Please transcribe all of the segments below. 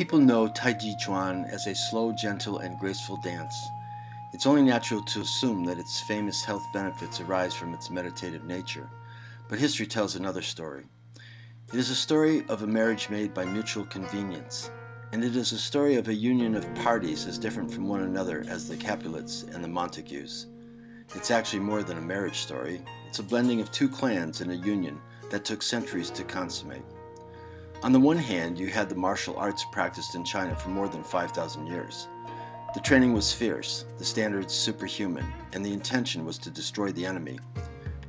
People know Taiji Chuan as a slow, gentle, and graceful dance. It's only natural to assume that its famous health benefits arise from its meditative nature, but history tells another story. It is a story of a marriage made by mutual convenience, and it is a story of a union of parties as different from one another as the Capulets and the Montagues. It's actually more than a marriage story, it's a blending of two clans in a union that took centuries to consummate. On the one hand, you had the martial arts practiced in China for more than 5,000 years. The training was fierce, the standards superhuman, and the intention was to destroy the enemy.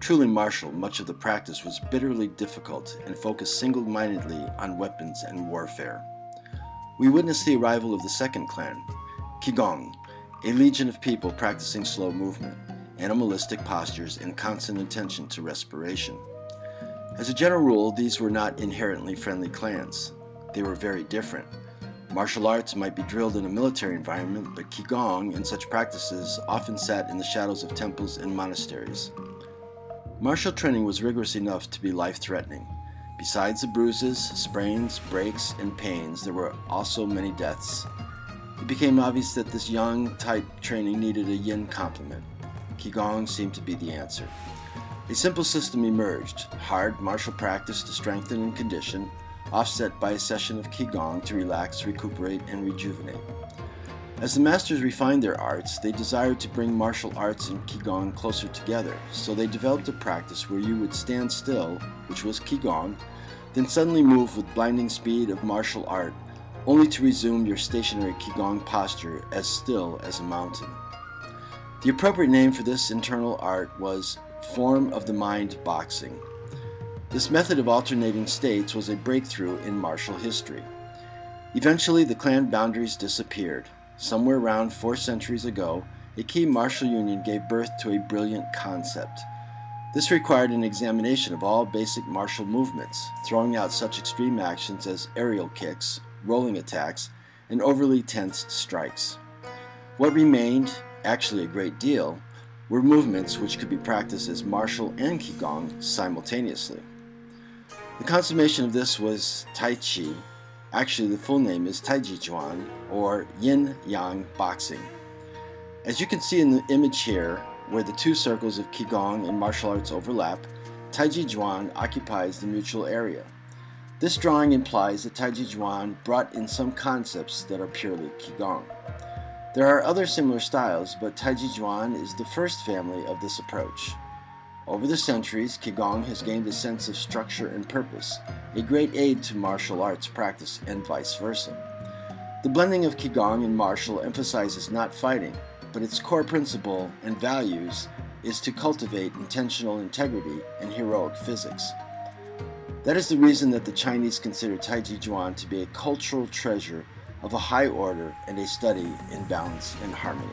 Truly martial, much of the practice was bitterly difficult and focused single mindedly on weapons and warfare. We witnessed the arrival of the second clan, Qigong, a legion of people practicing slow movement, animalistic postures, and constant attention to respiration. As a general rule, these were not inherently friendly clans. They were very different. Martial arts might be drilled in a military environment, but Qigong and such practices often sat in the shadows of temples and monasteries. Martial training was rigorous enough to be life threatening. Besides the bruises, sprains, breaks, and pains, there were also many deaths. It became obvious that this yang type training needed a yin complement. Qigong seemed to be the answer. A simple system emerged hard martial practice to strengthen and condition, offset by a session of Qigong to relax, recuperate, and rejuvenate. As the masters refined their arts, they desired to bring martial arts and Qigong closer together, so they developed a practice where you would stand still, which was Qigong, then suddenly move with blinding speed of martial art, only to resume your stationary Qigong posture as still as a mountain. The appropriate name for this internal art was form of the mind boxing. This method of alternating states was a breakthrough in martial history. Eventually, the clan boundaries disappeared. Somewhere around four centuries ago, a key martial union gave birth to a brilliant concept. This required an examination of all basic martial movements, throwing out such extreme actions as aerial kicks, rolling attacks, and overly tensed strikes. What remained, actually a great deal, were movements which could be practiced as martial and Qigong simultaneously. The consummation of this was Tai Chi. Actually, the full name is Taiji Chuan, or Yin Yang Boxing. As you can see in the image here, where the two circles of Qigong and martial arts overlap, Taiji Chuan occupies the mutual area. This drawing implies that Taiji Chuan brought in some concepts that are purely Qigong. There are other similar styles, but Taiji Chuan is the first family of this approach. Over the centuries, Qigong has gained a sense of structure and purpose, a great aid to martial arts practice and vice versa. The blending of Qigong and martial emphasizes not fighting, but its core principle and values is to cultivate intentional integrity and heroic physics. That is the reason that the Chinese consider Taiji Chuan to be a cultural treasure of a high order and a study in balance and harmony.